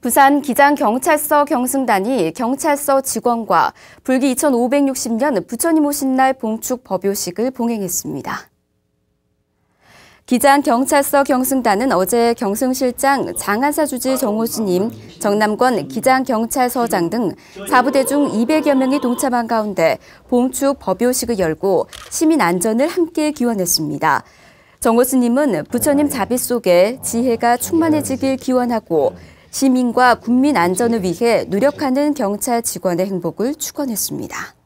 부산 기장경찰서 경승단이 경찰서 직원과 불기 2560년 부처님 오신 날 봉축 법요식을 봉행했습니다. 기장경찰서 경승단은 어제 경승실장 장한사 주지 정호수님, 정남권 기장경찰서장 등 4부대 중 200여 명이 동참한 가운데 봉축 법요식을 열고 시민 안전을 함께 기원했습니다. 정호수님은 부처님 자비 속에 지혜가 충만해지길 기원하고 시민과 국민 안전을 위해 노력하는 경찰 직원의 행복을 축원했습니다.